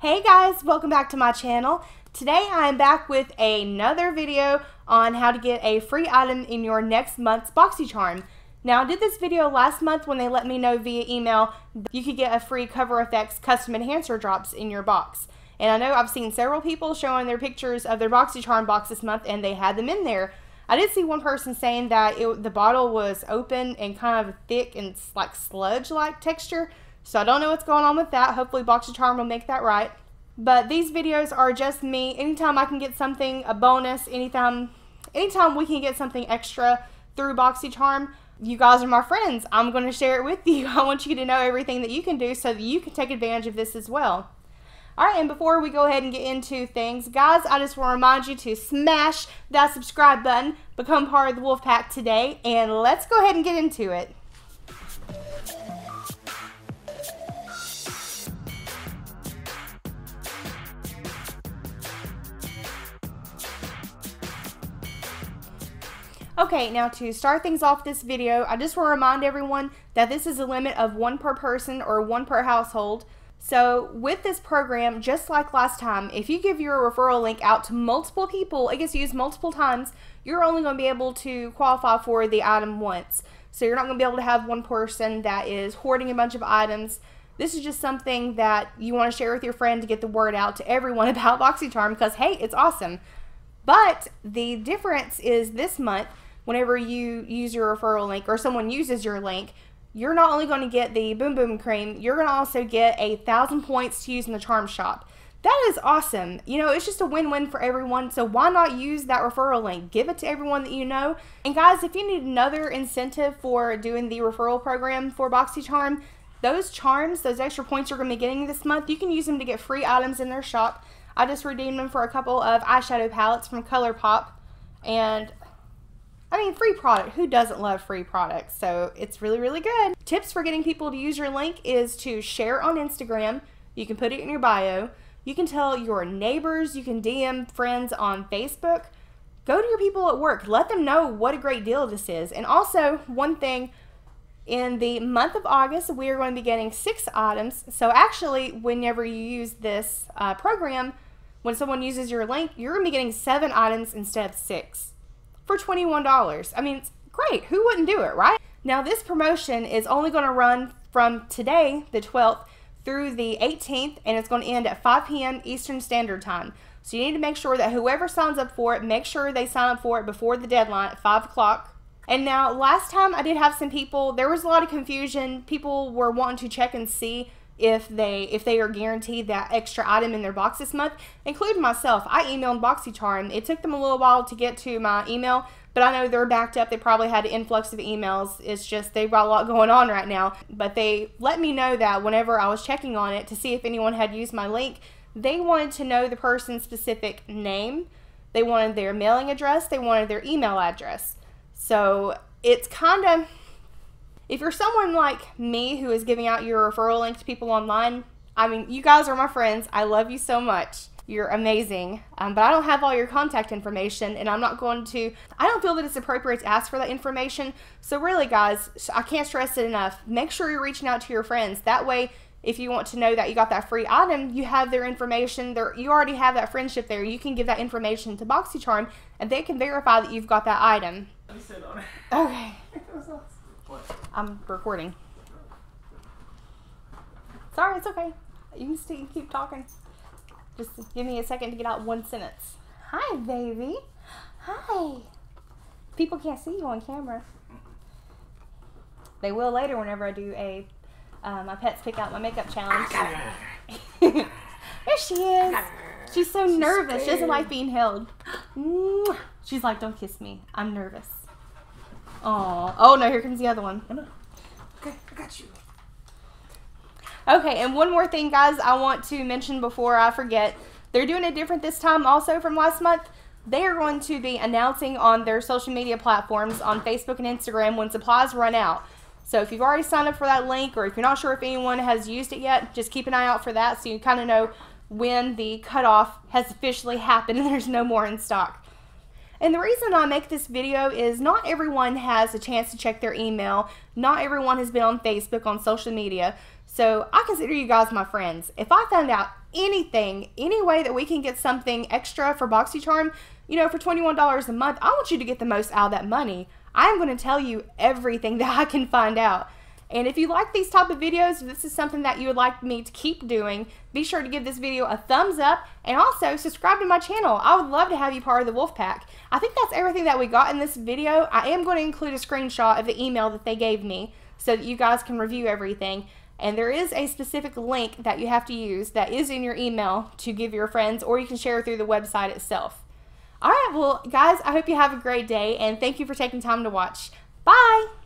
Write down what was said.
Hey guys, welcome back to my channel. Today I am back with another video on how to get a free item in your next month's BoxyCharm. Now I did this video last month when they let me know via email you could get a free Cover FX custom enhancer drops in your box. And I know I've seen several people showing their pictures of their BoxyCharm box this month and they had them in there. I did see one person saying that it, the bottle was open and kind of thick and like sludge-like texture. So I don't know what's going on with that. Hopefully BoxyCharm will make that right. But these videos are just me. Anytime I can get something, a bonus, anytime, anytime we can get something extra through BoxyCharm, you guys are my friends. I'm going to share it with you. I want you to know everything that you can do so that you can take advantage of this as well. Alright, and before we go ahead and get into things, guys, I just want to remind you to smash that subscribe button, become part of the Wolf Pack today, and let's go ahead and get into it. Okay, now to start things off this video, I just want to remind everyone that this is a limit of one per person or one per household. So with this program, just like last time, if you give your referral link out to multiple people, it gets used multiple times, you're only going to be able to qualify for the item once. So you're not going to be able to have one person that is hoarding a bunch of items. This is just something that you want to share with your friend to get the word out to everyone about BoxyCharm because, hey, it's awesome. But the difference is this month, whenever you use your referral link or someone uses your link, you're not only going to get the Bum Bum Cream, you're going to also get a thousand points to use in the Charm Shop. That is awesome. You know, it's just a win-win for everyone. So why not use that referral link? Give it to everyone that you know. And guys, if you need another incentive for doing the referral program for BoxyCharm, those charms, those extra points you're going to be getting this month, you can use them to get free items in their shop. I just redeemed them for a couple of eyeshadow palettes from ColourPop. And I mean, free product. Who doesn't love free products? So it's really, really good. Tips for getting people to use your link is to share on Instagram. You can put it in your bio. You can tell your neighbors. You can DM friends on Facebook. Go to your people at work. Let them know what a great deal this is. And also, one thing, in the month of August, we are going to be getting six items. So actually, whenever you use this uh, program, when someone uses your link, you're going to be getting seven items instead of six for $21. I mean, great. Who wouldn't do it, right? Now, this promotion is only going to run from today, the 12th, through the 18th, and it's going to end at 5 p.m. Eastern Standard Time. So you need to make sure that whoever signs up for it, make sure they sign up for it before the deadline at 5 o'clock. And now, last time I did have some people, there was a lot of confusion. People were wanting to check and see if they if they are guaranteed that extra item in their box this month, including myself. I emailed BoxyCharm. It took them a little while to get to my email, but I know they're backed up. They probably had an influx of emails. It's just they've got a lot going on right now. But they let me know that whenever I was checking on it to see if anyone had used my link, they wanted to know the person's specific name. They wanted their mailing address. They wanted their email address. So it's kind of if you're someone like me who is giving out your referral link to people online, I mean, you guys are my friends. I love you so much. You're amazing. Um, but I don't have all your contact information, and I'm not going to, I don't feel that it's appropriate to ask for that information. So, really, guys, I can't stress it enough. Make sure you're reaching out to your friends. That way, if you want to know that you got that free item, you have their information. There, you already have that friendship there. You can give that information to BoxyCharm, and they can verify that you've got that item. Okay. What? I'm recording. Sorry, it's okay. You can still keep talking. Just give me a second to get out one sentence. Hi, baby. Hi. People can't see you on camera. They will later whenever I do a uh, my pets pick out my makeup challenge. there she is. She's so She's nervous. Scared. She doesn't like being held. She's like, don't kiss me. I'm nervous. Oh, oh no! Here comes the other one. Oh, okay, I got you. Okay, and one more thing, guys, I want to mention before I forget. They're doing it different this time, also from last month. They are going to be announcing on their social media platforms on Facebook and Instagram when supplies run out. So if you've already signed up for that link, or if you're not sure if anyone has used it yet, just keep an eye out for that so you kind of know when the cutoff has officially happened and there's no more in stock. And the reason I make this video is not everyone has a chance to check their email. Not everyone has been on Facebook, on social media. So I consider you guys my friends. If I found out anything, any way that we can get something extra for BoxyCharm, you know, for $21 a month, I want you to get the most out of that money. I'm going to tell you everything that I can find out. And if you like these type of videos, if this is something that you would like me to keep doing, be sure to give this video a thumbs up and also subscribe to my channel. I would love to have you part of the wolf pack. I think that's everything that we got in this video. I am going to include a screenshot of the email that they gave me so that you guys can review everything. And there is a specific link that you have to use that is in your email to give your friends, or you can share through the website itself. All right, well, guys, I hope you have a great day, and thank you for taking time to watch. Bye!